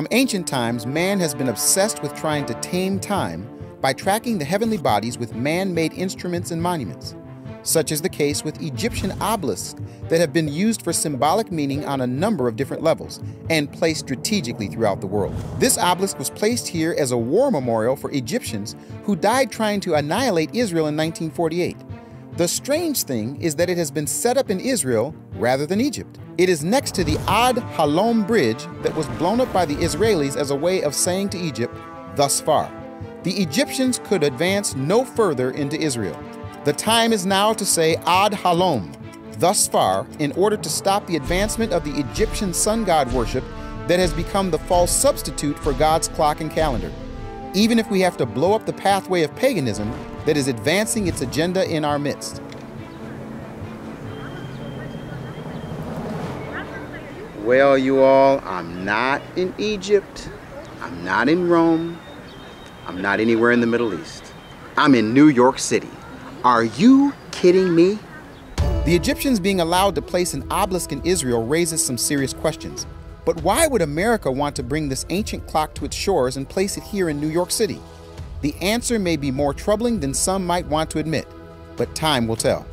From ancient times, man has been obsessed with trying to tame time by tracking the heavenly bodies with man made instruments and monuments, such is the case with Egyptian obelisks that have been used for symbolic meaning on a number of different levels and placed strategically throughout the world. This obelisk was placed here as a war memorial for Egyptians who died trying to annihilate Israel in 1948. The strange thing is that it has been set up in Israel rather than Egypt. It is next to the Ad Halom Bridge that was blown up by the Israelis as a way of saying to Egypt, thus far. The Egyptians could advance no further into Israel. The time is now to say Ad Halom, thus far, in order to stop the advancement of the Egyptian sun god worship that has become the false substitute for God's clock and calendar. Even if we have to blow up the pathway of paganism that is advancing its agenda in our midst. Well, you all, I'm not in Egypt. I'm not in Rome. I'm not anywhere in the Middle East. I'm in New York City. Are you kidding me? The Egyptians being allowed to place an obelisk in Israel raises some serious questions. But why would America want to bring this ancient clock to its shores and place it here in New York City? The answer may be more troubling than some might want to admit, but time will tell.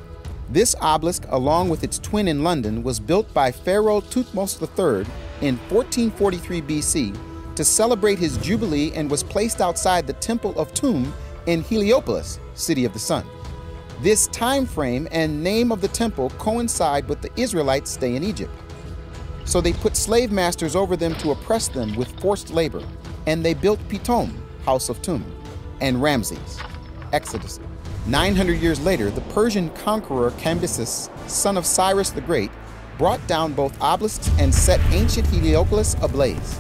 This obelisk, along with its twin in London, was built by Pharaoh Thutmose III in 1443 BC to celebrate his jubilee and was placed outside the Temple of Tum in Heliopolis, city of the sun. This time frame and name of the temple coincide with the Israelites' stay in Egypt. So they put slave masters over them to oppress them with forced labor, and they built Pitom, house of Tum, and Ramses, Exodus. 900 years later, the Persian conqueror Cambyses, son of Cyrus the Great, brought down both obelisks and set ancient Heliopolis ablaze.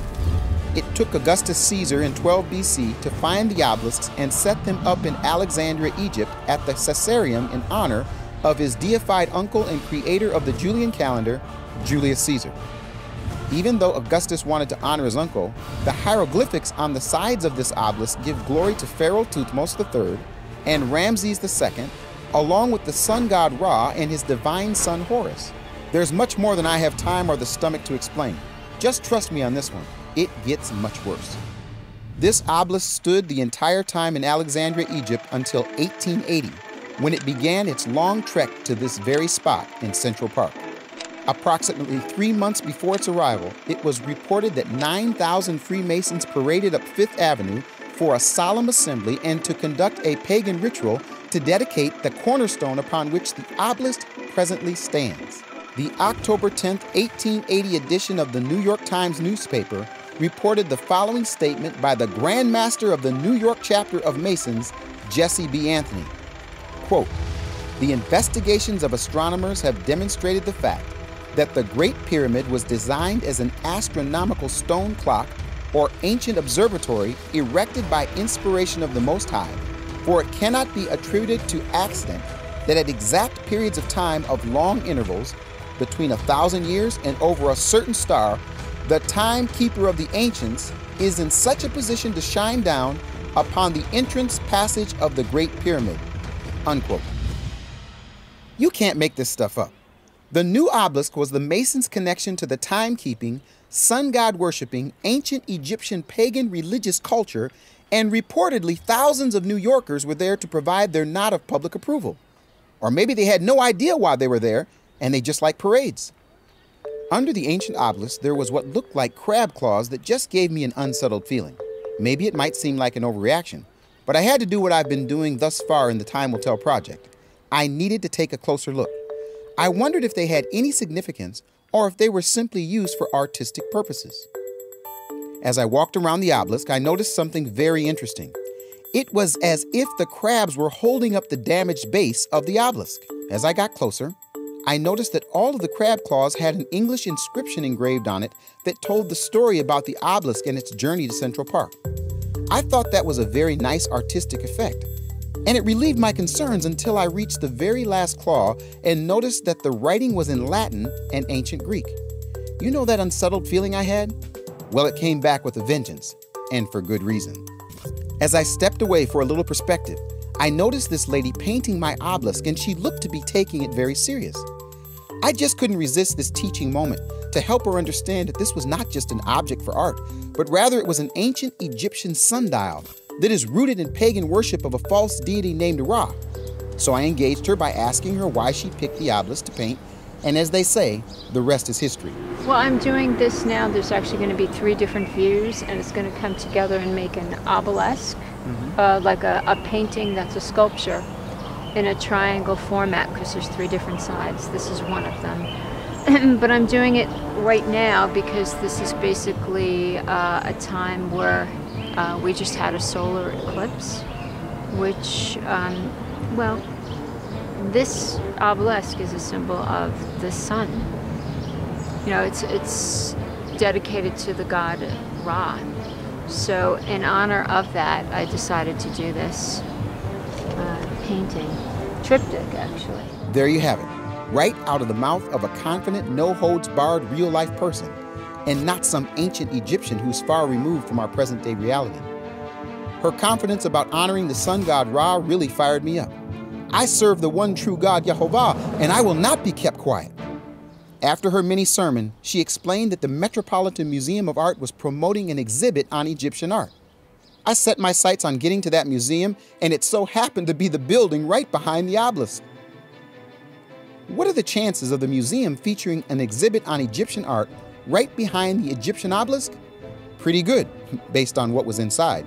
It took Augustus Caesar in 12 BC to find the obelisks and set them up in Alexandria, Egypt at the Caesarium in honor of his deified uncle and creator of the Julian calendar, Julius Caesar. Even though Augustus wanted to honor his uncle, the hieroglyphics on the sides of this obelisk give glory to Pharaoh Thutmose III and Ramses II, along with the sun god Ra and his divine son Horus. There's much more than I have time or the stomach to explain. Just trust me on this one. It gets much worse. This obelisk stood the entire time in Alexandria, Egypt until 1880, when it began its long trek to this very spot in Central Park. Approximately three months before its arrival, it was reported that 9,000 Freemasons paraded up Fifth Avenue for a solemn assembly and to conduct a pagan ritual to dedicate the cornerstone upon which the obelisk presently stands. The October 10, 1880 edition of the New York Times newspaper reported the following statement by the Grand Master of the New York chapter of Masons, Jesse B. Anthony. Quote, the investigations of astronomers have demonstrated the fact that the Great Pyramid was designed as an astronomical stone clock or ancient observatory erected by inspiration of the Most High, for it cannot be attributed to accident that at exact periods of time of long intervals, between a thousand years and over a certain star, the timekeeper of the ancients is in such a position to shine down upon the entrance passage of the Great Pyramid. Unquote. You can't make this stuff up. The new obelisk was the Masons' connection to the timekeeping, sun god worshiping, ancient Egyptian pagan religious culture, and reportedly thousands of New Yorkers were there to provide their nod of public approval. Or maybe they had no idea why they were there and they just like parades. Under the ancient obelisk, there was what looked like crab claws that just gave me an unsettled feeling. Maybe it might seem like an overreaction, but I had to do what I've been doing thus far in the Time Will Tell project. I needed to take a closer look. I wondered if they had any significance or if they were simply used for artistic purposes. As I walked around the obelisk, I noticed something very interesting. It was as if the crabs were holding up the damaged base of the obelisk. As I got closer, I noticed that all of the crab claws had an English inscription engraved on it that told the story about the obelisk and its journey to Central Park. I thought that was a very nice artistic effect and it relieved my concerns until I reached the very last claw and noticed that the writing was in Latin and ancient Greek. You know that unsettled feeling I had? Well, it came back with a vengeance, and for good reason. As I stepped away for a little perspective, I noticed this lady painting my obelisk, and she looked to be taking it very serious. I just couldn't resist this teaching moment to help her understand that this was not just an object for art, but rather it was an ancient Egyptian sundial that is rooted in pagan worship of a false deity named Ra. So I engaged her by asking her why she picked the obelisk to paint, and as they say, the rest is history. Well, I'm doing this now. There's actually going to be three different views, and it's going to come together and make an obelisk, mm-hmm. uh, like a, a painting that's a sculpture in a triangle format because there's three different sides. This is one of them. but I'm doing it right now because this is basically uh, a time where uh, we just had a solar eclipse, which, um, well, this obelisk is a symbol of the sun. You know, it's it's dedicated to the god Ra. So, in honor of that, I decided to do this uh, painting, triptych actually. There you have it, right out of the mouth of a confident, no holds barred real life person, and not some ancient Egyptian who's far removed from our present day reality. Her confidence about honoring the sun god Ra really fired me up. I serve the one true God, Jehovah, and I will not be kept quiet. After her mini sermon, she explained that the Metropolitan Museum of Art was promoting an exhibit on Egyptian art. I set my sights on getting to that museum, and it so happened to be the building right behind the obelisk. What are the chances of the museum featuring an exhibit on Egyptian art right behind the Egyptian obelisk? Pretty good, based on what was inside.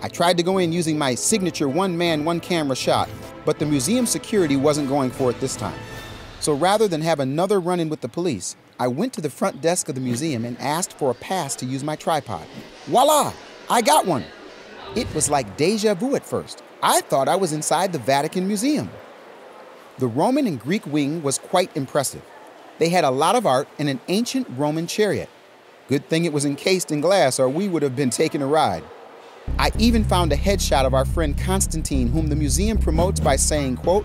I tried to go in using my signature one man, one camera shot, but the museum security wasn't going for it this time. So rather than have another run in with the police, I went to the front desk of the museum and asked for a pass to use my tripod. Voila! I got one! It was like deja vu at first. I thought I was inside the Vatican Museum. The Roman and Greek wing was quite impressive. They had a lot of art and an ancient Roman chariot. Good thing it was encased in glass, or we would have been taking a ride. I even found a headshot of our friend Constantine, whom the museum promotes by saying, quote,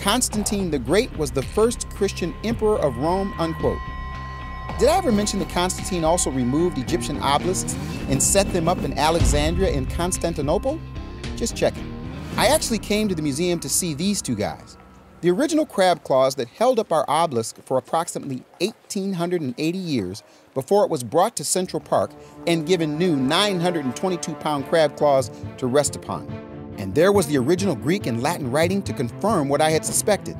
Constantine the Great was the first Christian emperor of Rome, unquote. Did I ever mention that Constantine also removed Egyptian obelisks and set them up in Alexandria and Constantinople? Just checking. I actually came to the museum to see these two guys. The original crab claws that held up our obelisk for approximately 1,880 years before it was brought to Central Park and given new 922 pound crab claws to rest upon. And there was the original Greek and Latin writing to confirm what I had suspected.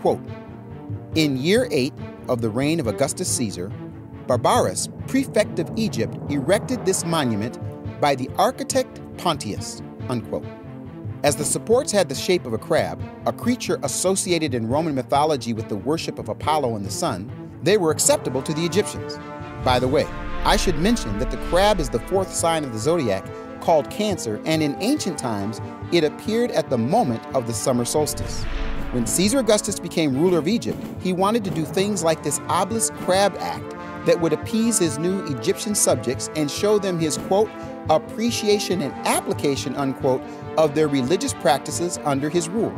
Quote In year 8 of the reign of Augustus Caesar, Barbarus, prefect of Egypt, erected this monument by the architect Pontius. Unquote. As the supports had the shape of a crab, a creature associated in Roman mythology with the worship of Apollo and the sun, they were acceptable to the Egyptians. By the way, I should mention that the crab is the fourth sign of the zodiac, called Cancer, and in ancient times, it appeared at the moment of the summer solstice. When Caesar Augustus became ruler of Egypt, he wanted to do things like this obelisk crab act that would appease his new Egyptian subjects and show them his, quote, appreciation and application, unquote, of their religious practices under his rule.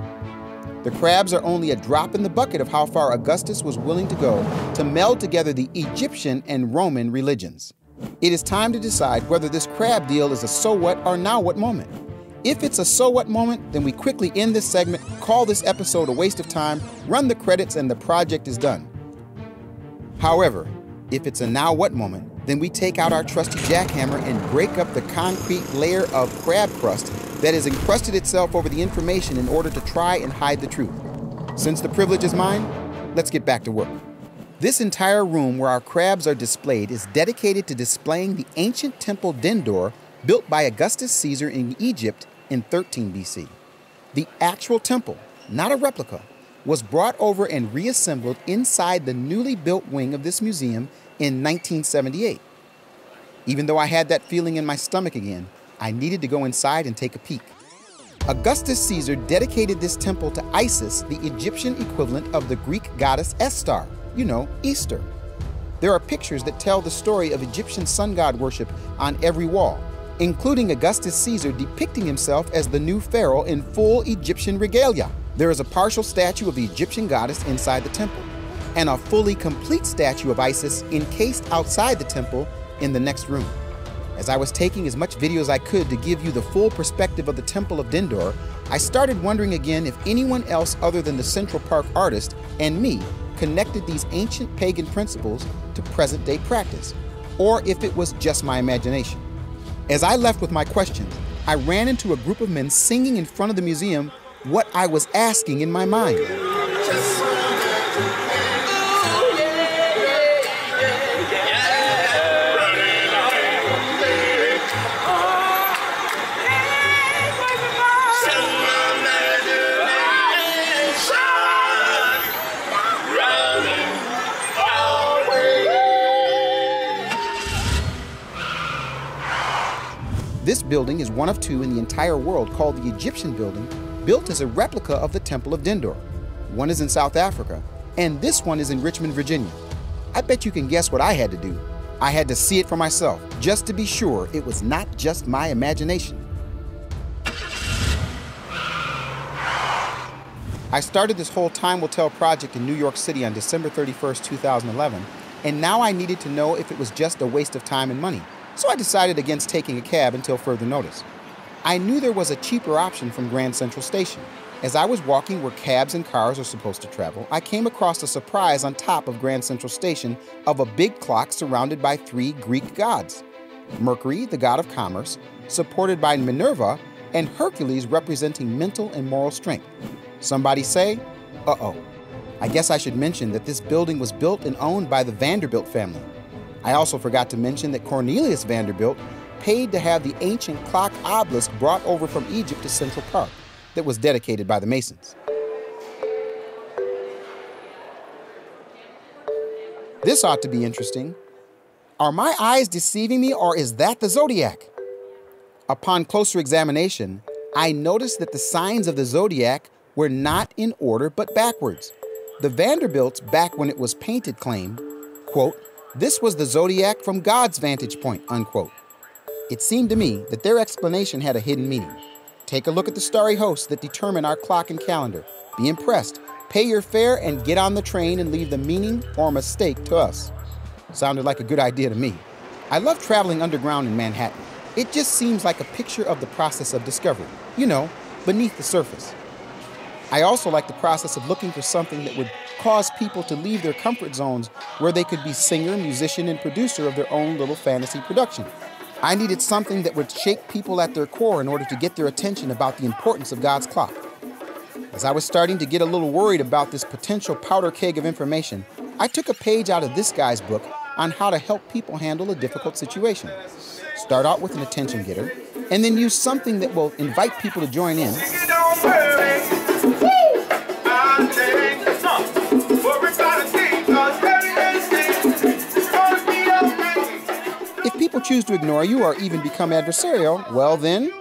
The crabs are only a drop in the bucket of how far Augustus was willing to go to meld together the Egyptian and Roman religions. It is time to decide whether this crab deal is a so what or now what moment. If it's a so what moment, then we quickly end this segment, call this episode a waste of time, run the credits, and the project is done. However, if it's a now what moment, then we take out our trusty jackhammer and break up the concrete layer of crab crust that has encrusted itself over the information in order to try and hide the truth. Since the privilege is mine, let's get back to work. This entire room where our crabs are displayed is dedicated to displaying the ancient temple Dendur built by Augustus Caesar in Egypt in 13 BC. The actual temple, not a replica, was brought over and reassembled inside the newly built wing of this museum in 1978. Even though I had that feeling in my stomach again, I needed to go inside and take a peek. Augustus Caesar dedicated this temple to Isis, the Egyptian equivalent of the Greek goddess Estar, you know, Easter. There are pictures that tell the story of Egyptian sun god worship on every wall, including Augustus Caesar depicting himself as the new pharaoh in full Egyptian regalia. There is a partial statue of the Egyptian goddess inside the temple and a fully complete statue of Isis encased outside the temple in the next room. As I was taking as much video as I could to give you the full perspective of the Temple of Dendur, I started wondering again if anyone else other than the Central Park artist and me connected these ancient pagan principles to present day practice, or if it was just my imagination. As I left with my questions, I ran into a group of men singing in front of the museum what I was asking in my mind. This building is one of two in the entire world called the Egyptian Building, built as a replica of the Temple of Dendur. One is in South Africa, and this one is in Richmond, Virginia. I bet you can guess what I had to do. I had to see it for myself, just to be sure it was not just my imagination. I started this whole Time Will Tell project in New York City on December 31st, 2011, and now I needed to know if it was just a waste of time and money so I decided against taking a cab until further notice. I knew there was a cheaper option from Grand Central Station. As I was walking where cabs and cars are supposed to travel, I came across a surprise on top of Grand Central Station of a big clock surrounded by three Greek gods Mercury, the god of commerce, supported by Minerva, and Hercules representing mental and moral strength. Somebody say, uh oh. I guess I should mention that this building was built and owned by the Vanderbilt family, I also forgot to mention that Cornelius Vanderbilt paid to have the ancient clock obelisk brought over from Egypt to Central Park that was dedicated by the Masons. This ought to be interesting. Are my eyes deceiving me, or is that the zodiac? Upon closer examination, I noticed that the signs of the zodiac were not in order but backwards. The Vanderbilts, back when it was painted, claimed, quote, this was the zodiac from God's vantage point, unquote. It seemed to me that their explanation had a hidden meaning. Take a look at the starry hosts that determine our clock and calendar. Be impressed, pay your fare, and get on the train and leave the meaning or mistake to us. Sounded like a good idea to me. I love traveling underground in Manhattan. It just seems like a picture of the process of discovery, you know, beneath the surface. I also like the process of looking for something that would cause people to leave their comfort zones where they could be singer, musician, and producer of their own little fantasy production. I needed something that would shake people at their core in order to get their attention about the importance of God's clock. As I was starting to get a little worried about this potential powder keg of information, I took a page out of this guy's book on how to help people handle a difficult situation. Start out with an attention getter, and then use something that will invite people to join in. Choose to ignore you or even become adversarial, well then,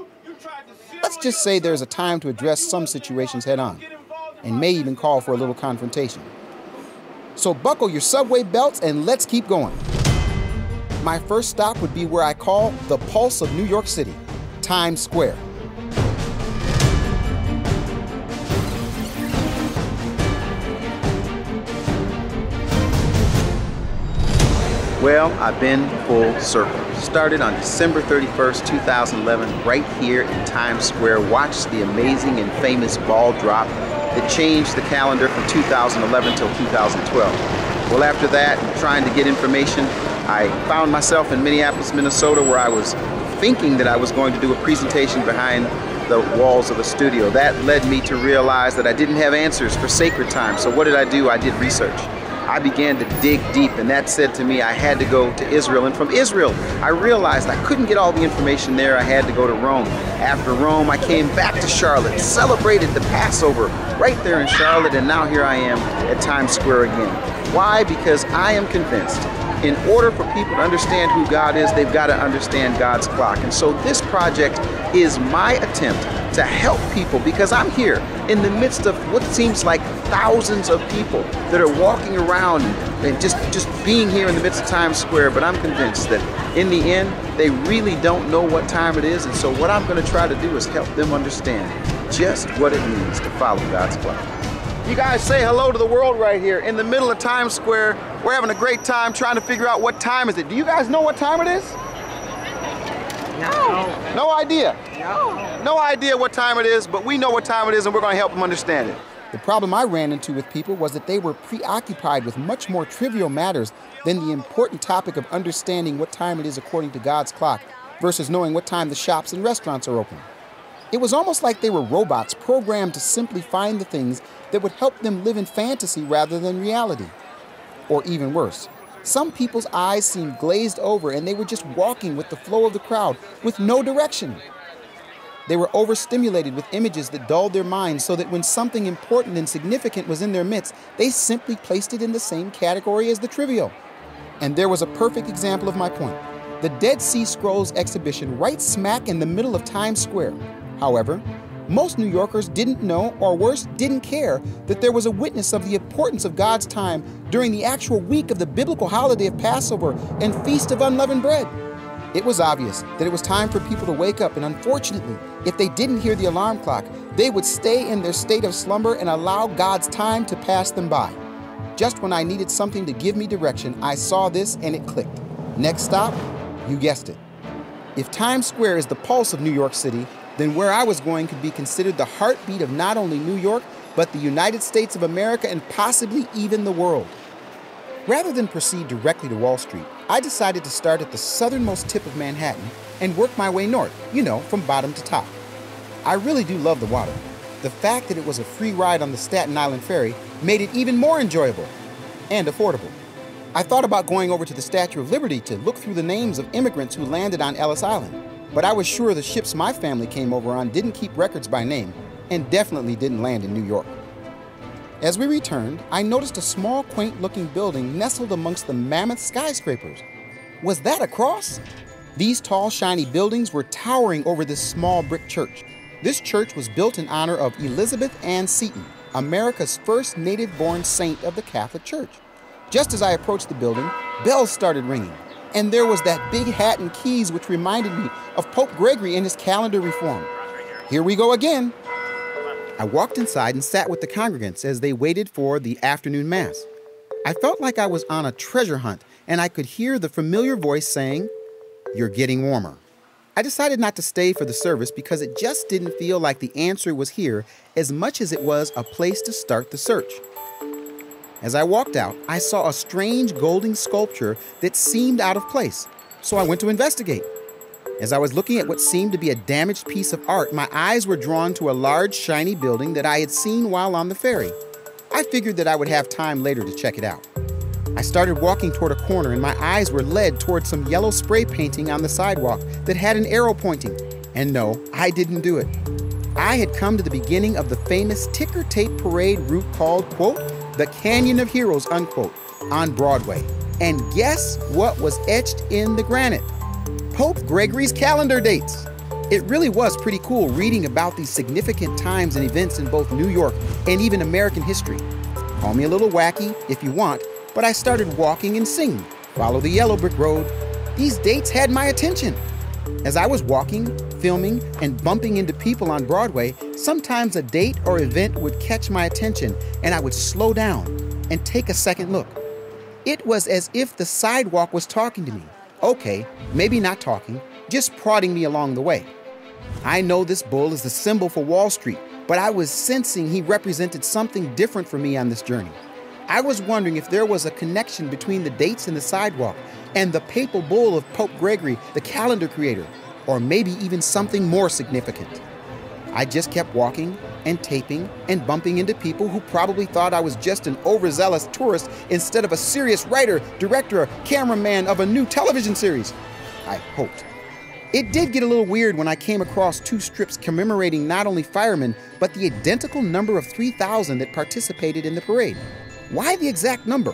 let's just say there's a time to address some situations head on, and may even call for a little confrontation. So buckle your subway belts and let's keep going. My first stop would be where I call the pulse of New York City, Times Square. Well, I've been full circle. Started on December 31st, 2011, right here in Times Square. Watched the amazing and famous ball drop that changed the calendar from 2011 till 2012. Well, after that, trying to get information, I found myself in Minneapolis, Minnesota, where I was thinking that I was going to do a presentation behind the walls of a studio. That led me to realize that I didn't have answers for sacred time. So what did I do? I did research. I began to dig deep, and that said to me I had to go to Israel. And from Israel, I realized I couldn't get all the information there. I had to go to Rome. After Rome, I came back to Charlotte, celebrated the Passover right there in Charlotte, and now here I am at Times Square again. Why? Because I am convinced in order for people to understand who God is, they've got to understand God's clock. And so this project is my attempt to help people because I'm here in the midst of what seems like thousands of people that are walking around and just, just being here in the midst of Times Square. But I'm convinced that in the end, they really don't know what time it is. And so what I'm going to try to do is help them understand just what it means to follow God's clock. You guys say hello to the world right here in the middle of Times Square. We're having a great time trying to figure out what time is it. Do you guys know what time it is? No. No idea? No. No idea what time it is, but we know what time it is and we're going to help them understand it. The problem I ran into with people was that they were preoccupied with much more trivial matters than the important topic of understanding what time it is according to God's clock versus knowing what time the shops and restaurants are open. It was almost like they were robots programmed to simply find the things that would help them live in fantasy rather than reality. Or even worse, some people's eyes seemed glazed over and they were just walking with the flow of the crowd with no direction. They were overstimulated with images that dulled their minds so that when something important and significant was in their midst, they simply placed it in the same category as the trivial. And there was a perfect example of my point the Dead Sea Scrolls exhibition right smack in the middle of Times Square. However, most New Yorkers didn't know, or worse, didn't care, that there was a witness of the importance of God's time during the actual week of the biblical holiday of Passover and Feast of Unleavened Bread. It was obvious that it was time for people to wake up, and unfortunately, if they didn't hear the alarm clock, they would stay in their state of slumber and allow God's time to pass them by. Just when I needed something to give me direction, I saw this and it clicked. Next stop, you guessed it. If Times Square is the pulse of New York City, then where I was going could be considered the heartbeat of not only New York, but the United States of America and possibly even the world. Rather than proceed directly to Wall Street, I decided to start at the southernmost tip of Manhattan and work my way north, you know, from bottom to top. I really do love the water. The fact that it was a free ride on the Staten Island Ferry made it even more enjoyable and affordable. I thought about going over to the Statue of Liberty to look through the names of immigrants who landed on Ellis Island, but I was sure the ships my family came over on didn't keep records by name and definitely didn't land in New York. As we returned, I noticed a small, quaint looking building nestled amongst the mammoth skyscrapers. Was that a cross? These tall, shiny buildings were towering over this small brick church. This church was built in honor of Elizabeth Ann Seton, America's first native born saint of the Catholic Church. Just as I approached the building, bells started ringing, and there was that big hat and keys which reminded me of Pope Gregory and his calendar reform. Here we go again. I walked inside and sat with the congregants as they waited for the afternoon Mass. I felt like I was on a treasure hunt, and I could hear the familiar voice saying, You're getting warmer. I decided not to stay for the service because it just didn't feel like the answer was here as much as it was a place to start the search. As I walked out, I saw a strange golden sculpture that seemed out of place, so I went to investigate. As I was looking at what seemed to be a damaged piece of art, my eyes were drawn to a large, shiny building that I had seen while on the ferry. I figured that I would have time later to check it out. I started walking toward a corner, and my eyes were led toward some yellow spray painting on the sidewalk that had an arrow pointing. And no, I didn't do it. I had come to the beginning of the famous ticker tape parade route called, quote, the Canyon of Heroes, unquote, on Broadway. And guess what was etched in the granite? Pope Gregory's calendar dates. It really was pretty cool reading about these significant times and events in both New York and even American history. Call me a little wacky if you want, but I started walking and singing. Follow the yellow brick road. These dates had my attention. As I was walking, filming, and bumping into people on Broadway, sometimes a date or event would catch my attention and I would slow down and take a second look. It was as if the sidewalk was talking to me. Okay, maybe not talking, just prodding me along the way. I know this bull is the symbol for Wall Street, but I was sensing he represented something different for me on this journey. I was wondering if there was a connection between the dates in the sidewalk and the papal bull of Pope Gregory, the calendar creator, or maybe even something more significant. I just kept walking and taping and bumping into people who probably thought I was just an overzealous tourist instead of a serious writer, director, or cameraman of a new television series. I hoped. It did get a little weird when I came across two strips commemorating not only firemen, but the identical number of 3,000 that participated in the parade. Why the exact number?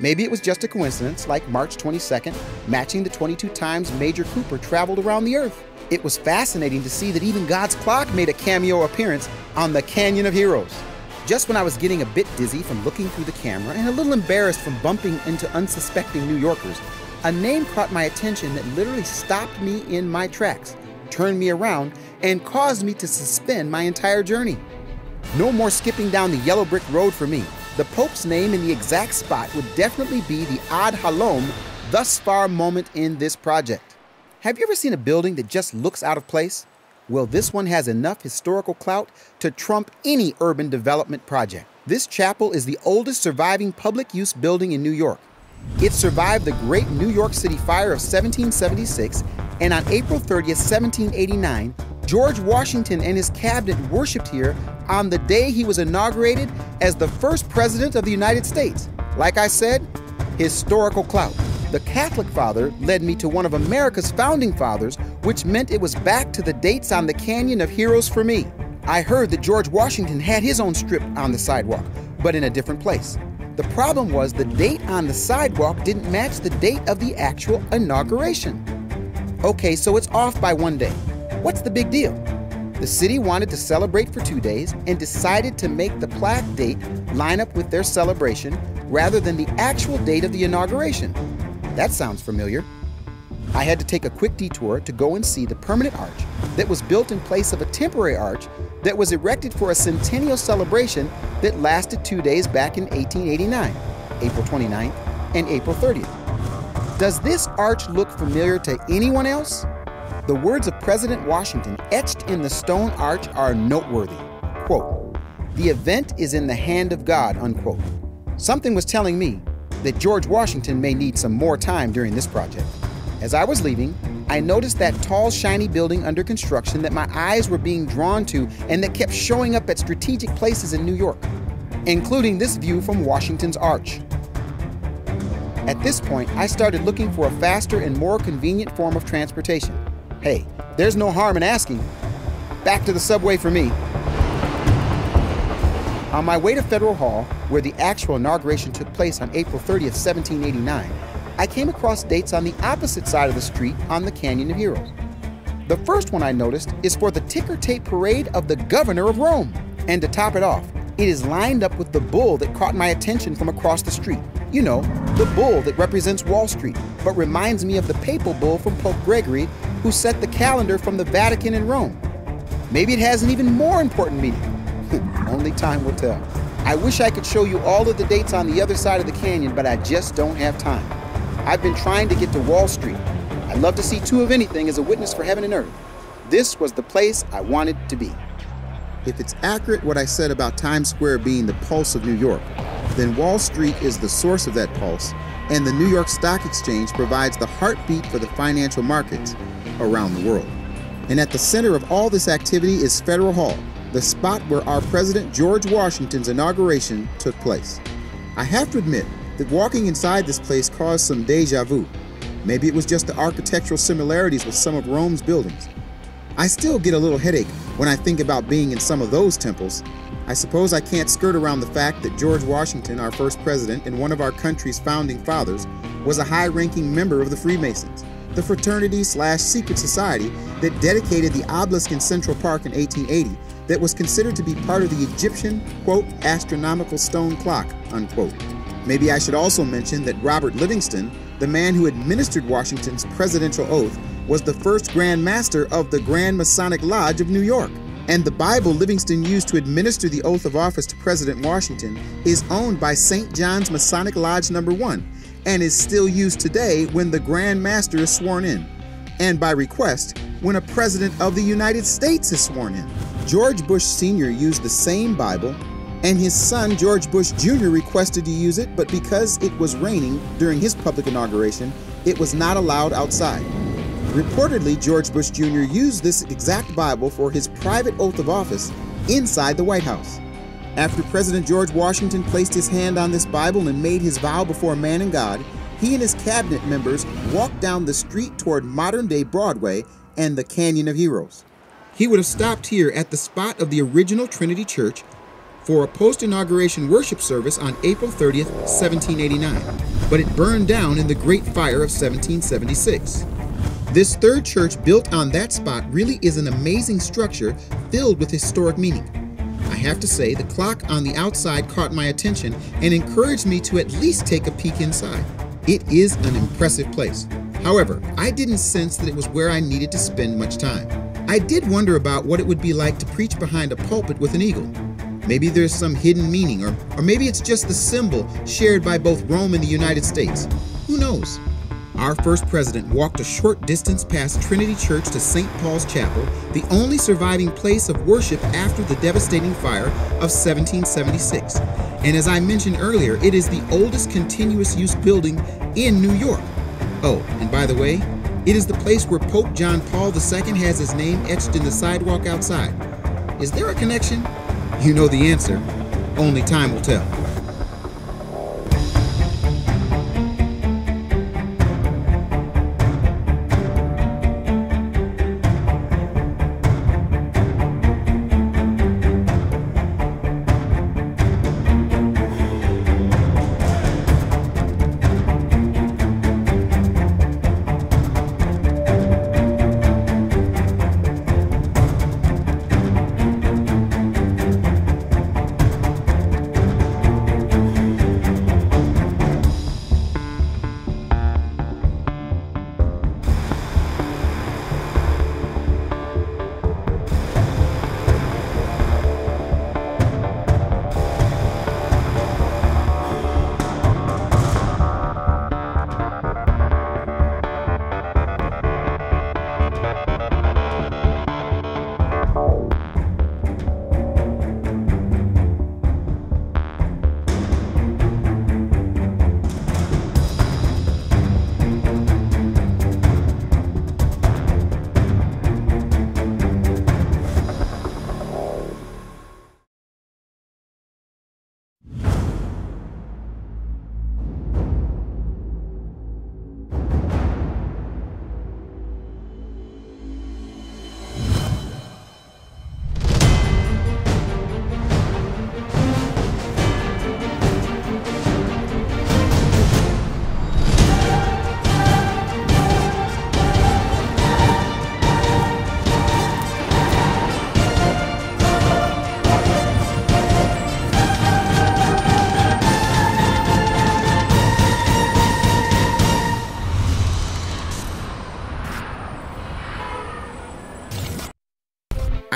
Maybe it was just a coincidence, like March 22nd, matching the 22 times Major Cooper traveled around the Earth. It was fascinating to see that even God's clock made a cameo appearance on the Canyon of Heroes. Just when I was getting a bit dizzy from looking through the camera and a little embarrassed from bumping into unsuspecting New Yorkers, a name caught my attention that literally stopped me in my tracks, turned me around, and caused me to suspend my entire journey. No more skipping down the yellow brick road for me. The Pope's name in the exact spot would definitely be the ad halom thus far moment in this project. Have you ever seen a building that just looks out of place? Well, this one has enough historical clout to trump any urban development project. This chapel is the oldest surviving public use building in New York. It survived the Great New York City Fire of 1776, and on April 30th, 1789, George Washington and his cabinet worshiped here on the day he was inaugurated as the first president of the United States. Like I said, historical clout. The Catholic father led me to one of America's founding fathers, which meant it was back to the dates on the Canyon of Heroes for me. I heard that George Washington had his own strip on the sidewalk, but in a different place. The problem was the date on the sidewalk didn't match the date of the actual inauguration. Okay, so it's off by one day. What's the big deal? The city wanted to celebrate for two days and decided to make the plaque date line up with their celebration rather than the actual date of the inauguration. That sounds familiar. I had to take a quick detour to go and see the permanent arch that was built in place of a temporary arch that was erected for a centennial celebration that lasted two days back in 1889, April 29th and April 30th. Does this arch look familiar to anyone else? The words of President Washington etched in the stone arch are noteworthy. Quote, the event is in the hand of God, unquote. Something was telling me that George Washington may need some more time during this project. As I was leaving, I noticed that tall, shiny building under construction that my eyes were being drawn to and that kept showing up at strategic places in New York, including this view from Washington's Arch. At this point, I started looking for a faster and more convenient form of transportation. Hey, there's no harm in asking. Back to the subway for me. On my way to Federal Hall, where the actual inauguration took place on April 30th, 1789, I came across dates on the opposite side of the street on the Canyon of Heroes. The first one I noticed is for the ticker tape parade of the governor of Rome. And to top it off, it is lined up with the bull that caught my attention from across the street. You know, the bull that represents Wall Street, but reminds me of the papal bull from Pope Gregory, who set the calendar from the Vatican in Rome. Maybe it has an even more important meaning. Only time will tell. I wish I could show you all of the dates on the other side of the canyon, but I just don't have time. I've been trying to get to Wall Street. I'd love to see two of anything as a witness for heaven and earth. This was the place I wanted to be. If it's accurate what I said about Times Square being the pulse of New York, then Wall Street is the source of that pulse, and the New York Stock Exchange provides the heartbeat for the financial markets around the world. And at the center of all this activity is Federal Hall, the spot where our President George Washington's inauguration took place. I have to admit that walking inside this place caused some deja vu. Maybe it was just the architectural similarities with some of Rome's buildings. I still get a little headache when I think about being in some of those temples. I suppose I can't skirt around the fact that George Washington, our first president and one of our country's founding fathers, was a high ranking member of the Freemasons, the fraternity slash secret society that dedicated the obelisk in Central Park in 1880 that was considered to be part of the Egyptian, quote, astronomical stone clock, unquote. Maybe I should also mention that Robert Livingston, the man who administered Washington's presidential oath, was the first Grand Master of the Grand Masonic Lodge of New York. And the Bible Livingston used to administer the oath of office to President Washington is owned by St. John's Masonic Lodge Number 1 and is still used today when the Grand Master is sworn in, and by request when a President of the United States is sworn in. George Bush Sr. used the same Bible, and his son George Bush Jr. requested to use it, but because it was raining during his public inauguration, it was not allowed outside. Reportedly, George Bush Jr. used this exact Bible for his private oath of office inside the White House. After President George Washington placed his hand on this Bible and made his vow before man and God, he and his cabinet members walked down the street toward modern day Broadway and the Canyon of Heroes. He would have stopped here at the spot of the original Trinity Church for a post inauguration worship service on April 30th, 1789, but it burned down in the Great Fire of 1776. This third church built on that spot really is an amazing structure filled with historic meaning. I have to say, the clock on the outside caught my attention and encouraged me to at least take a peek inside. It is an impressive place. However, I didn't sense that it was where I needed to spend much time. I did wonder about what it would be like to preach behind a pulpit with an eagle. Maybe there's some hidden meaning, or, or maybe it's just the symbol shared by both Rome and the United States. Who knows? our first president walked a short distance past Trinity Church to St. Paul's Chapel, the only surviving place of worship after the devastating fire of 1776. And as I mentioned earlier, it is the oldest continuous use building in New York. Oh, and by the way, it is the place where Pope John Paul II has his name etched in the sidewalk outside. Is there a connection? You know the answer. Only time will tell.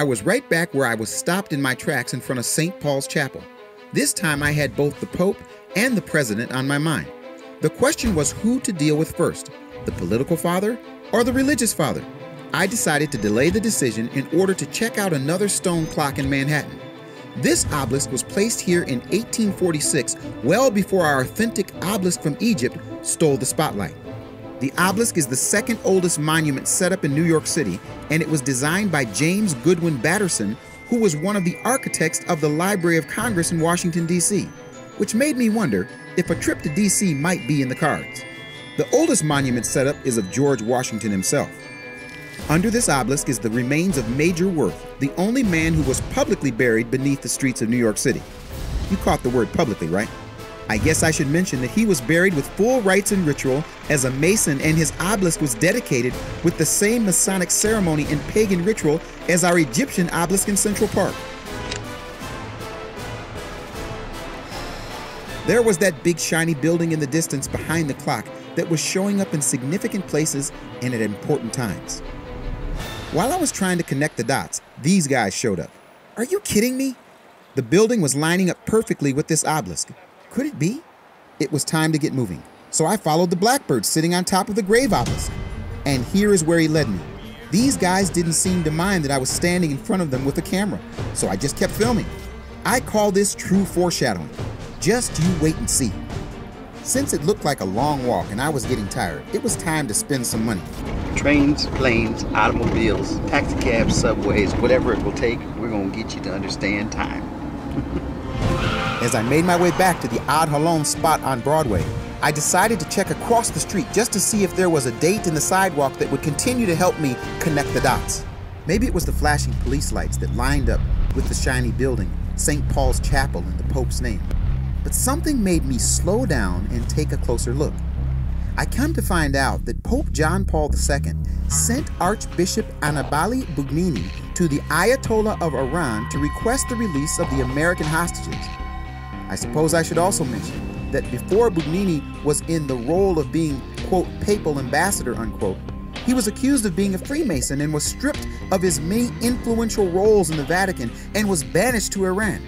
Was right back where I was stopped in my tracks in front of St. Paul's Chapel. This time I had both the Pope and the President on my mind. The question was who to deal with first, the political father or the religious father? I decided to delay the decision in order to check out another stone clock in Manhattan. This obelisk was placed here in 1846, well before our authentic obelisk from Egypt stole the spotlight. The obelisk is the second oldest monument set up in New York City, and it was designed by James Goodwin Batterson, who was one of the architects of the Library of Congress in Washington, D.C., which made me wonder if a trip to D.C. might be in the cards. The oldest monument set up is of George Washington himself. Under this obelisk is the remains of Major Worth, the only man who was publicly buried beneath the streets of New York City. You caught the word publicly, right? I guess I should mention that he was buried with full rites and ritual as a Mason, and his obelisk was dedicated with the same Masonic ceremony and pagan ritual as our Egyptian obelisk in Central Park. There was that big shiny building in the distance behind the clock that was showing up in significant places and at important times. While I was trying to connect the dots, these guys showed up. Are you kidding me? The building was lining up perfectly with this obelisk. Could it be? It was time to get moving. So I followed the blackbird sitting on top of the grave obelisk. And here is where he led me. These guys didn't seem to mind that I was standing in front of them with a camera, so I just kept filming. I call this true foreshadowing. Just you wait and see. Since it looked like a long walk and I was getting tired, it was time to spend some money. Trains, planes, automobiles, taxicabs, subways, whatever it will take, we're going to get you to understand time. As I made my way back to the Ad Halom spot on Broadway, I decided to check across the street just to see if there was a date in the sidewalk that would continue to help me connect the dots. Maybe it was the flashing police lights that lined up with the shiny building, St. Paul's Chapel in the Pope's name. But something made me slow down and take a closer look. I come to find out that Pope John Paul II sent Archbishop Annibale Bugnini to the Ayatollah of Iran to request the release of the American hostages. I suppose I should also mention that before Bugnini was in the role of being, quote, papal ambassador, unquote, he was accused of being a Freemason and was stripped of his many influential roles in the Vatican and was banished to Iran.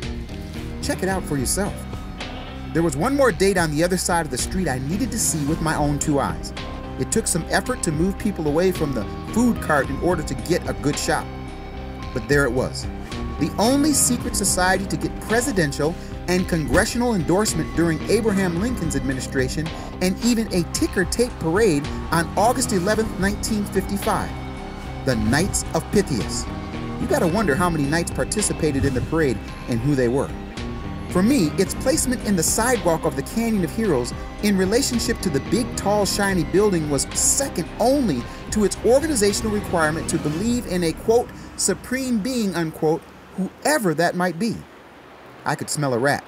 Check it out for yourself. There was one more date on the other side of the street I needed to see with my own two eyes. It took some effort to move people away from the food cart in order to get a good shot. But there it was. The only secret society to get presidential and congressional endorsement during Abraham Lincoln's administration, and even a ticker tape parade on August 11, 1955. The Knights of Pythias. You gotta wonder how many knights participated in the parade and who they were. For me, its placement in the sidewalk of the Canyon of Heroes in relationship to the big, tall, shiny building was second only to its organizational requirement to believe in a quote, supreme being, unquote, whoever that might be. I could smell a rat,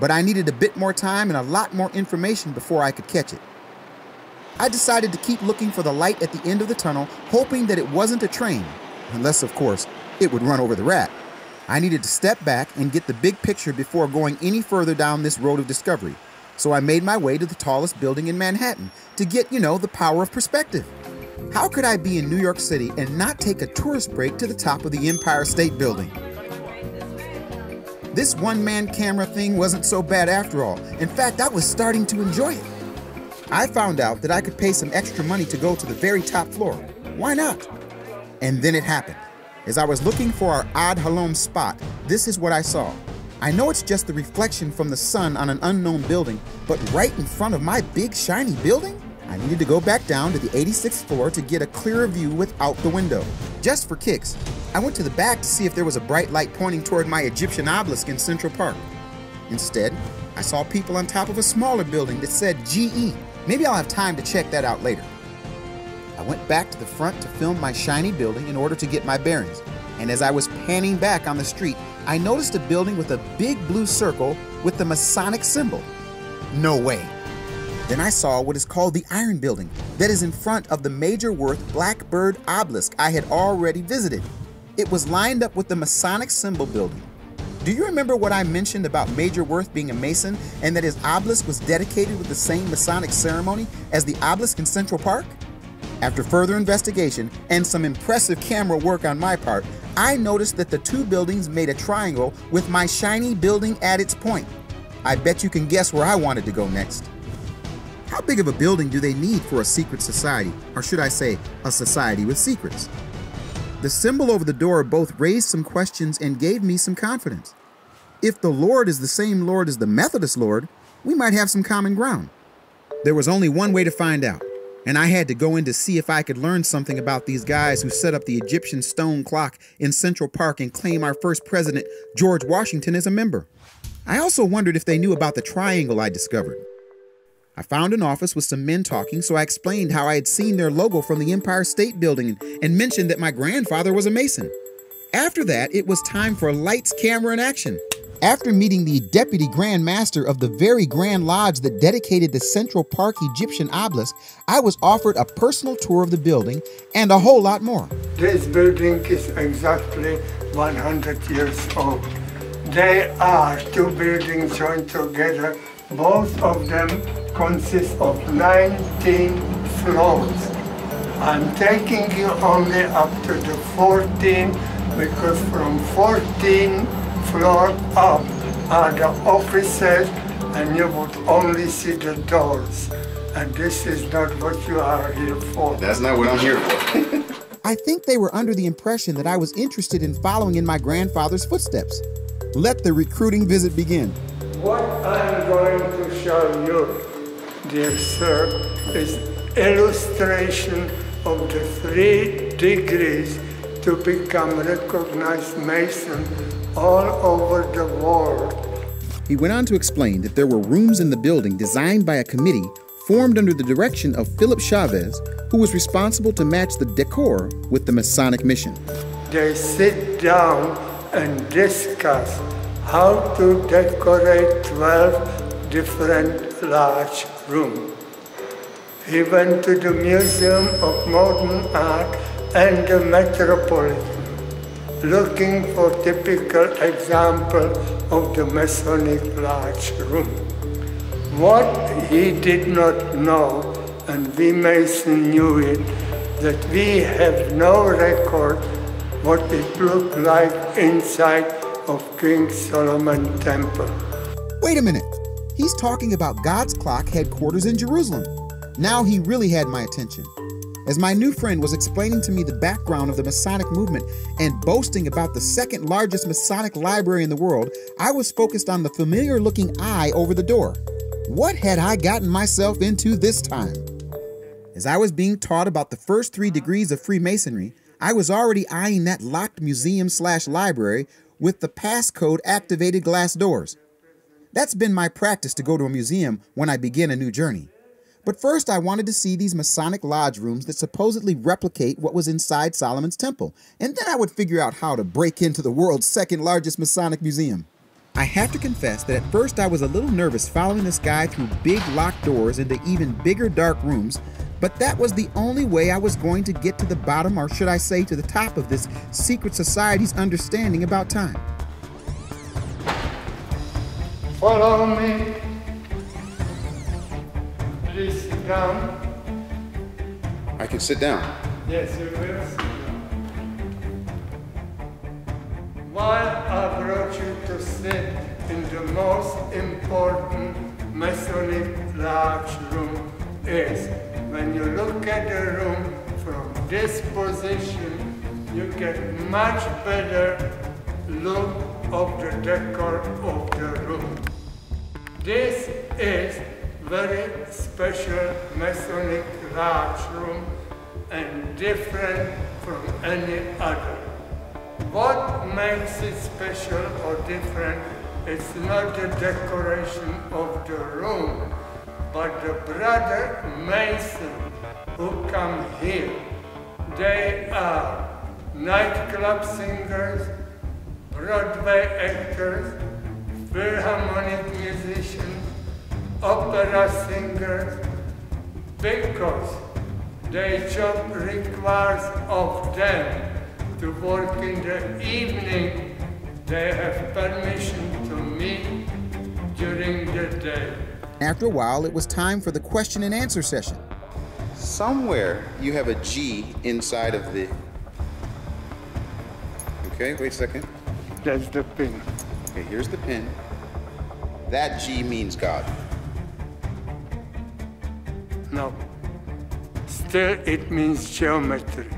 but I needed a bit more time and a lot more information before I could catch it. I decided to keep looking for the light at the end of the tunnel, hoping that it wasn't a train, unless, of course, it would run over the rat. I needed to step back and get the big picture before going any further down this road of discovery. So I made my way to the tallest building in Manhattan to get, you know, the power of perspective. How could I be in New York City and not take a tourist break to the top of the Empire State Building? This one man camera thing wasn't so bad after all. In fact, I was starting to enjoy it. I found out that I could pay some extra money to go to the very top floor. Why not? And then it happened. As I was looking for our Ad Halom spot, this is what I saw. I know it's just the reflection from the sun on an unknown building, but right in front of my big shiny building? I needed to go back down to the 86th floor to get a clearer view without the window. Just for kicks, I went to the back to see if there was a bright light pointing toward my Egyptian obelisk in Central Park. Instead, I saw people on top of a smaller building that said GE. Maybe I'll have time to check that out later. I went back to the front to film my shiny building in order to get my bearings. And as I was panning back on the street, I noticed a building with a big blue circle with the Masonic symbol. No way. Then I saw what is called the Iron Building, that is in front of the Major Worth Blackbird obelisk I had already visited. It was lined up with the Masonic symbol building. Do you remember what I mentioned about Major Worth being a Mason and that his obelisk was dedicated with the same Masonic ceremony as the obelisk in Central Park? After further investigation and some impressive camera work on my part, I noticed that the two buildings made a triangle with my shiny building at its point. I bet you can guess where I wanted to go next. How big of a building do they need for a secret society, or should I say, a society with secrets? The symbol over the door both raised some questions and gave me some confidence. If the Lord is the same Lord as the Methodist Lord, we might have some common ground. There was only one way to find out and I had to go in to see if I could learn something about these guys who set up the Egyptian stone clock in Central Park and claim our first president, George Washington, as a member. I also wondered if they knew about the triangle I discovered. I found an office with some men talking, so I explained how I had seen their logo from the Empire State Building and mentioned that my grandfather was a Mason. After that, it was time for lights, camera, and action. After meeting the deputy grand master of the very grand lodge that dedicated the Central Park Egyptian obelisk, I was offered a personal tour of the building and a whole lot more. This building is exactly 100 years old. They are two buildings joined together. Both of them consist of 19 floors. I'm taking you only up to the 14 because from 14 floor up are the offices and you would only see the doors. And this is not what you are here for. That's not what I'm here for. I think they were under the impression that I was interested in following in my grandfather's footsteps. Let the recruiting visit begin. What I'm going to show you, dear sir, is illustration of the three degrees to become recognized Mason all over the world. He went on to explain that there were rooms in the building designed by a committee formed under the direction of Philip Chavez, who was responsible to match the decor with the Masonic mission. They sit down and discuss how to decorate 12 different large rooms. He went to the Museum of Modern Art and the Metropolitan looking for typical example of the Masonic large room. What he did not know, and we Mason knew it, that we have no record what it looked like inside of King Solomon Temple. Wait a minute. He's talking about God's clock headquarters in Jerusalem. Now he really had my attention. As my new friend was explaining to me the background of the Masonic movement and boasting about the second largest Masonic library in the world, I was focused on the familiar looking eye over the door. What had I gotten myself into this time? As I was being taught about the first three degrees of Freemasonry, I was already eyeing that locked museum slash library with the passcode activated glass doors. That's been my practice to go to a museum when I begin a new journey. But first, I wanted to see these Masonic lodge rooms that supposedly replicate what was inside Solomon's Temple, and then I would figure out how to break into the world's second largest Masonic museum. I have to confess that at first I was a little nervous following this guy through big locked doors into even bigger dark rooms, but that was the only way I was going to get to the bottom, or should I say to the top of this secret society's understanding about time. Follow me. Please sit down. I can sit down. Yes, you will sit down. Why I brought you to sit in the most important Masonic large room is when you look at the room from this position, you get much better look of the decor of the room. This is very special Masonic large room and different from any other. What makes it special or different is not the decoration of the room, but the brother Mason who come here. They are nightclub singers, Broadway actors, Philharmonic musicians, opera singers, because their job requires of them to work in the evening. They have permission to meet during the day. After a while, it was time for the question and answer session. Somewhere you have a G inside of the. Okay, wait a second. That's the pin. Okay, here's the pin. That G means God. No. Still, it means geometry.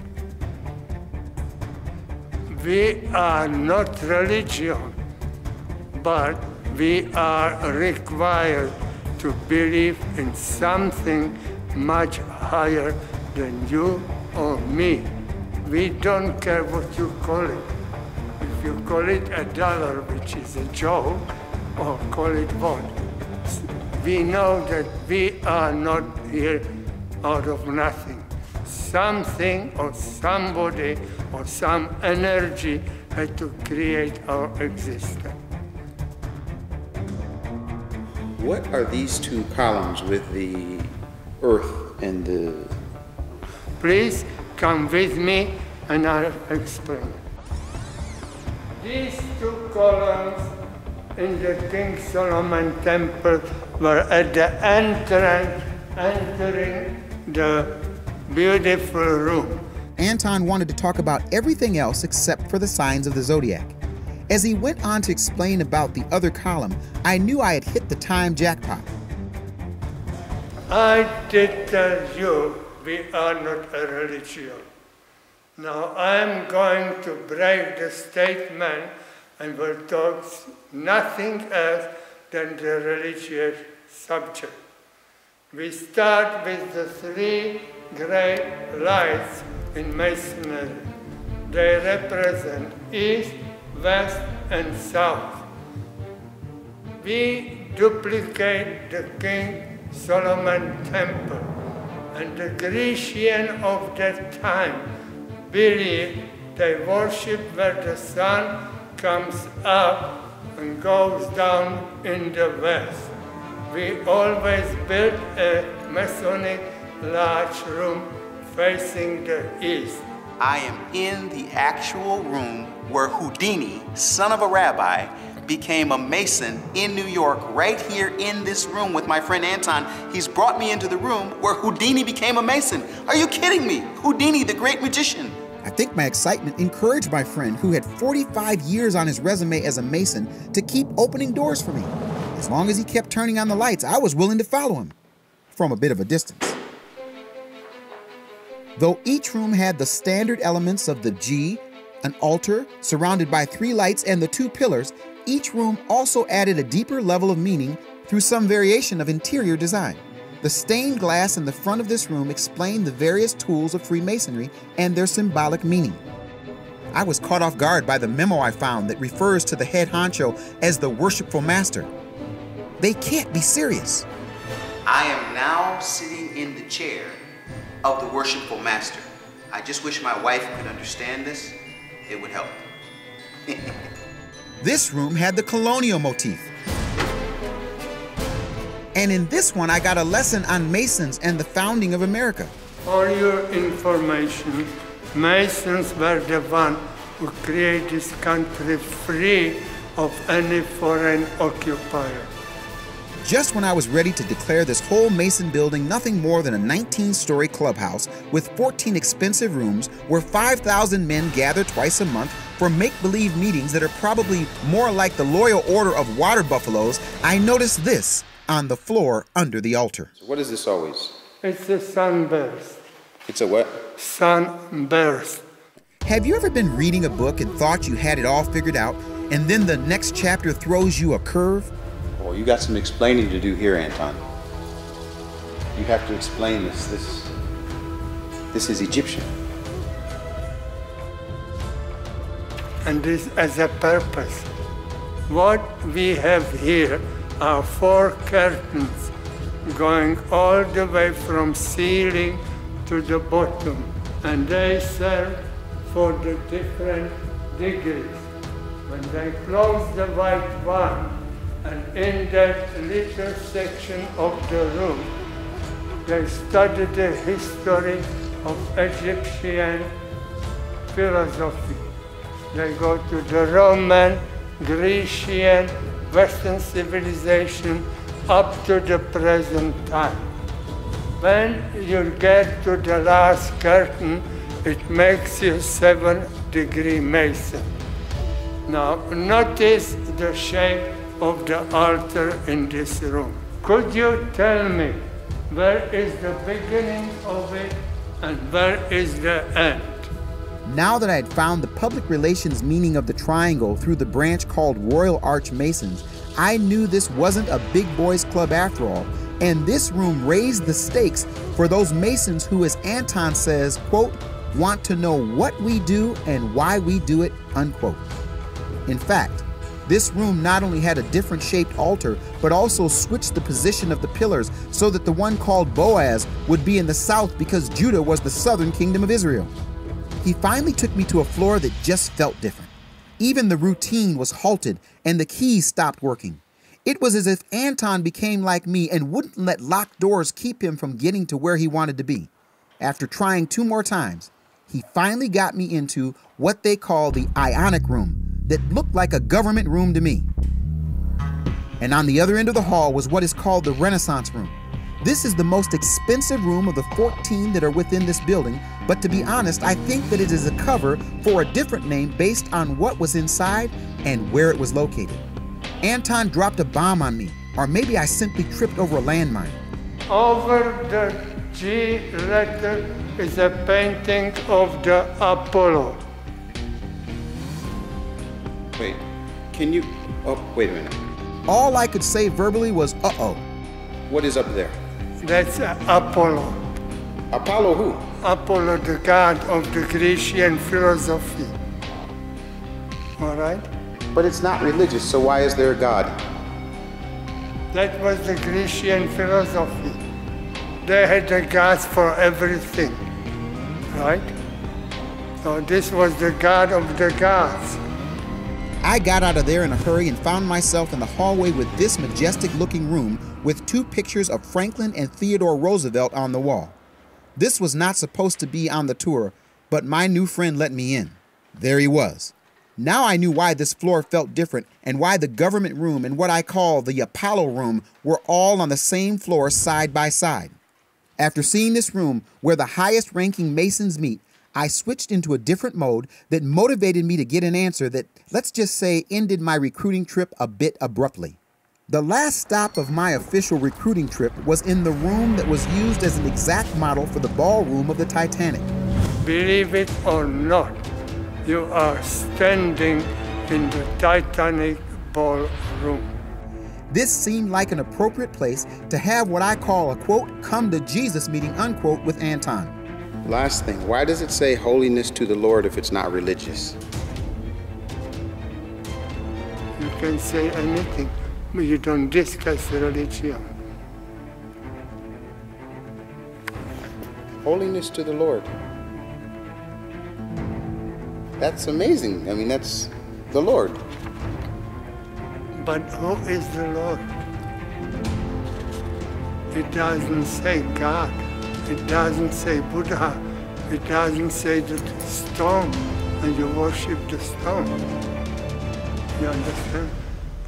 We are not religion, but we are required to believe in something much higher than you or me. We don't care what you call it. If you call it a dollar, which is a joke, or call it what, we know that we are not here out of nothing. Something or somebody or some energy had to create our existence. What are these two columns with the earth and the. Please come with me and I'll explain. These two columns in the King Solomon temple were at the entrance, entering the beautiful room. Anton wanted to talk about everything else except for the signs of the zodiac. As he went on to explain about the other column, I knew I had hit the time jackpot. I did tell you we are not a religion. Now I'm going to break the statement and will talk nothing else than the religious subject. We start with the three great lights in Masonry. They represent East, West, and South. We duplicate the King Solomon Temple, and the Grecian of that time believed they worship where the sun comes up and goes down in the west. We always build a Masonic large room facing the east. I am in the actual room where Houdini, son of a rabbi, became a Mason in New York, right here in this room with my friend Anton. He's brought me into the room where Houdini became a Mason. Are you kidding me? Houdini, the great magician. I think my excitement encouraged my friend, who had 45 years on his resume as a Mason, to keep opening doors for me. As long as he kept turning on the lights, I was willing to follow him from a bit of a distance. Though each room had the standard elements of the G, an altar surrounded by three lights, and the two pillars, each room also added a deeper level of meaning through some variation of interior design. The stained glass in the front of this room explained the various tools of Freemasonry and their symbolic meaning. I was caught off guard by the memo I found that refers to the head honcho as the worshipful master. They can't be serious. I am now sitting in the chair of the worshipful master. I just wish my wife could understand this. It would help. this room had the colonial motif. And in this one, I got a lesson on Masons and the founding of America. For your information, Masons were the one who created this country free of any foreign occupier. Just when I was ready to declare this whole Mason building nothing more than a 19 story clubhouse with 14 expensive rooms where 5,000 men gather twice a month for make believe meetings that are probably more like the Loyal Order of Water Buffaloes, I noticed this on the floor under the altar. So what is this always? It's a sunburst. It's a what? Sunburst. Have you ever been reading a book and thought you had it all figured out, and then the next chapter throws you a curve? Oh, you got some explaining to do here, Anton. You have to explain this. This, this is Egyptian. And this has a purpose. What we have here are four curtains going all the way from ceiling to the bottom. And they serve for the different degrees. When they close the white one, and in that little section of the room, they study the history of Egyptian philosophy. They go to the Roman, Grecian, Western civilization up to the present time. When you get to the last curtain, it makes you seven degree Mason. Now, notice the shape of the altar in this room. Could you tell me where is the beginning of it and where is the end? Now that I had found the public relations meaning of the triangle through the branch called Royal Arch Masons, I knew this wasn't a big boys club after all, and this room raised the stakes for those Masons who, as Anton says, quote, want to know what we do and why we do it, unquote. In fact, this room not only had a different shaped altar, but also switched the position of the pillars so that the one called Boaz would be in the south because Judah was the southern kingdom of Israel. He finally took me to a floor that just felt different. Even the routine was halted and the keys stopped working. It was as if Anton became like me and wouldn't let locked doors keep him from getting to where he wanted to be. After trying two more times, he finally got me into what they call the Ionic Room, that looked like a government room to me. And on the other end of the hall was what is called the Renaissance Room. This is the most expensive room of the 14 that are within this building, but to be honest, I think that it is a cover for a different name based on what was inside and where it was located. Anton dropped a bomb on me, or maybe I simply tripped over a landmine. Over the G letter is a painting of the Apollo. Wait, can you? Oh, wait a minute. All I could say verbally was, uh oh. What is up there? That's Apollo. Apollo who? Apollo, the god of the Grecian philosophy. All right? But it's not religious, so why is there a god? That was the Grecian philosophy. They had the gods for everything. Right? So this was the god of the gods. I got out of there in a hurry and found myself in the hallway with this majestic looking room with two pictures of Franklin and Theodore Roosevelt on the wall. This was not supposed to be on the tour, but my new friend let me in. There he was. Now I knew why this floor felt different and why the government room and what I call the Apollo room were all on the same floor side by side. After seeing this room where the highest ranking Masons meet, I switched into a different mode that motivated me to get an answer that, let's just say, ended my recruiting trip a bit abruptly. The last stop of my official recruiting trip was in the room that was used as an exact model for the ballroom of the Titanic. Believe it or not, you are standing in the Titanic ballroom. This seemed like an appropriate place to have what I call a quote, come to Jesus meeting unquote with Anton. Last thing, why does it say holiness to the Lord if it's not religious? You can say anything, but you don't discuss religion. Holiness to the Lord. That's amazing. I mean, that's the Lord. But who is the Lord? It doesn't say God. It doesn't say Buddha. It doesn't say the stone, and you worship the stone. You understand?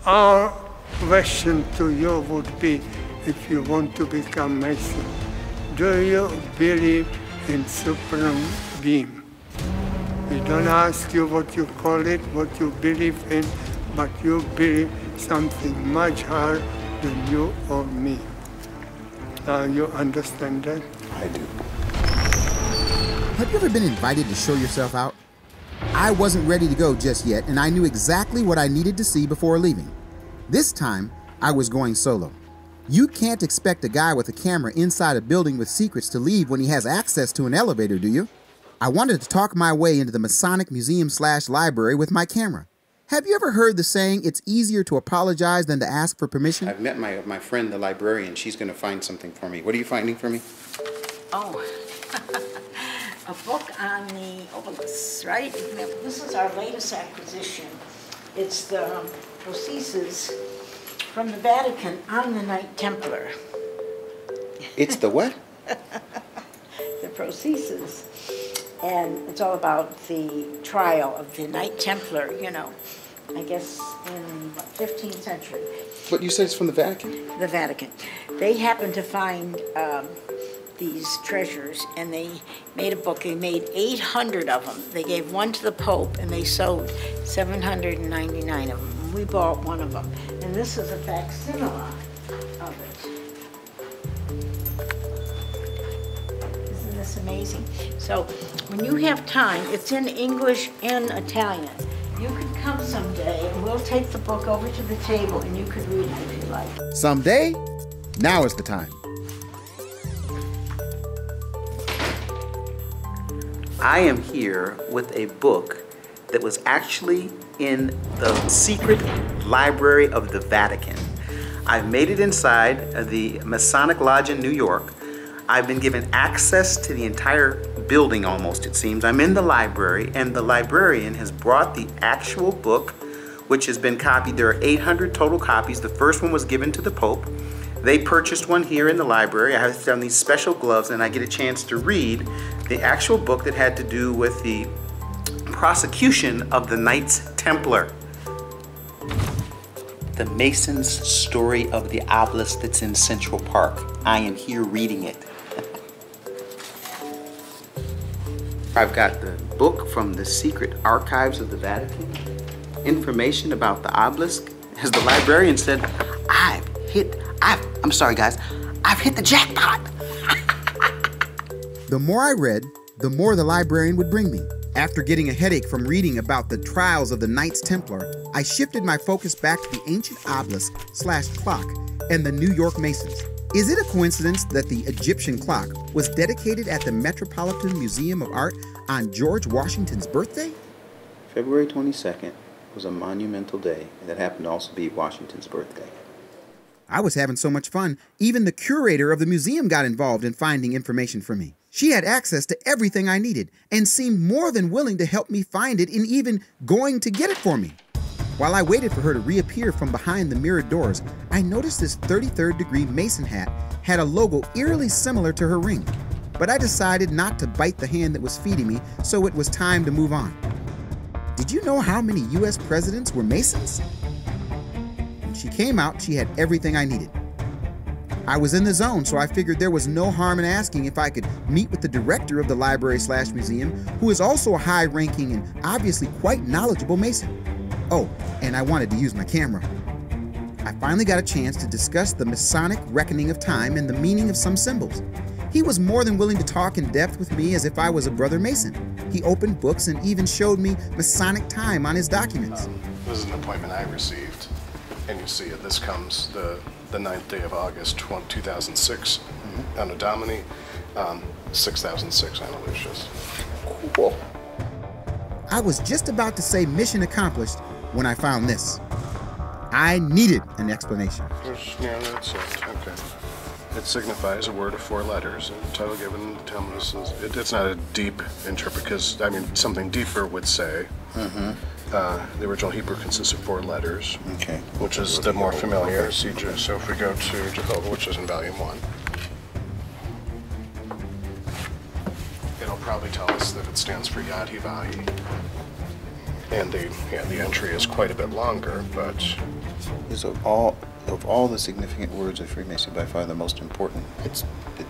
Our question to you would be, if you want to become Mason, do you believe in supreme being? We don't ask you what you call it, what you believe in, but you believe something much higher than you or me. Now you understand that? I do. Have you ever been invited to show yourself out? I wasn't ready to go just yet, and I knew exactly what I needed to see before leaving. This time, I was going solo. You can't expect a guy with a camera inside a building with secrets to leave when he has access to an elevator, do you? I wanted to talk my way into the Masonic Museum slash library with my camera. Have you ever heard the saying, it's easier to apologize than to ask for permission? I've met my, my friend, the librarian. She's going to find something for me. What are you finding for me? Oh, a book on the obelisks, right? This is our latest acquisition. It's the um, Processus from the Vatican on the Knight Templar. It's the what? the Processus and it's all about the trial of the Knight Templar, you know, I guess in the 15th century. But you said it's from the Vatican? The Vatican. They happened to find um, these treasures and they made a book. They made 800 of them. They gave one to the Pope and they sold 799 of them. We bought one of them. And this is a facsimile of it. Isn't this amazing? So when you have time, it's in English and Italian. You could come someday and we'll take the book over to the table and you could read it if you like. Someday? Now is the time. I am here with a book that was actually in the secret library of the Vatican. I've made it inside the Masonic Lodge in New York. I've been given access to the entire building almost, it seems. I'm in the library, and the librarian has brought the actual book, which has been copied. There are 800 total copies. The first one was given to the Pope. They purchased one here in the library. I have done these special gloves, and I get a chance to read the actual book that had to do with the prosecution of the Knights Templar. The Mason's story of the obelisk that's in Central Park. I am here reading it. I've got the book from the secret archives of the Vatican, information about the obelisk. As the librarian said, I've hit, I've, I'm sorry guys, I've hit the jackpot. the more I read, the more the librarian would bring me. After getting a headache from reading about the trials of the Knights Templar, I shifted my focus back to the ancient obelisk slash clock and the New York Masons. Is it a coincidence that the Egyptian clock was dedicated at the Metropolitan Museum of Art on George Washington's birthday? February 22nd was a monumental day and that happened to also be Washington's birthday. I was having so much fun, even the curator of the museum got involved in finding information for me. She had access to everything I needed and seemed more than willing to help me find it and even going to get it for me. While I waited for her to reappear from behind the mirrored doors, I noticed this 33rd degree Mason hat had a logo eerily similar to her ring. But I decided not to bite the hand that was feeding me, so it was time to move on. Did you know how many US presidents were Masons? When she came out, she had everything I needed. I was in the zone, so I figured there was no harm in asking if I could meet with the director of the library slash museum, who is also a high ranking and obviously quite knowledgeable Mason. Oh, and I wanted to use my camera. I finally got a chance to discuss the Masonic reckoning of time and the meaning of some symbols. He was more than willing to talk in depth with me as if I was a brother Mason. He opened books and even showed me Masonic time on his documents. Um, this is an appointment I received, and you see it. This comes the, the 9th day of August 2006 mm-hmm. Anno Domini, um, 6006 Anno Lucis. Cool. I was just about to say mission accomplished when I found this. I needed an explanation. Yeah, that's it. Okay. It signifies a word of four letters. The title given Talmud it, it's not a deep interpret because I mean something deeper would say. Mm-hmm. Uh, the original Hebrew consists of four letters. Okay. Which is the more familiar. So if we go to Jehovah, which is in volume one, it'll probably tell us that it stands for Yad Hivahi. And the yeah, the entry is quite a bit longer, but is of all of all the significant words of Freemasonry by far the most important. It's it,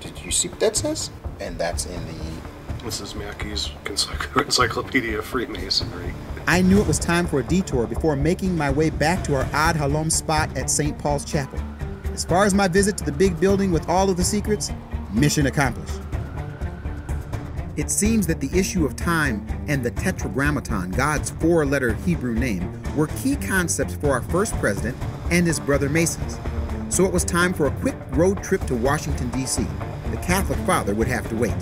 did you see what that says? And that's in the this is Mackey's Encyclopedia of Freemasonry. I knew it was time for a detour before making my way back to our odd Halom spot at St. Paul's Chapel. As far as my visit to the big building with all of the secrets, mission accomplished. It seems that the issue of time and the Tetragrammaton, God's four letter Hebrew name, were key concepts for our first president and his brother Masons. So it was time for a quick road trip to Washington, D.C. The Catholic father would have to wait.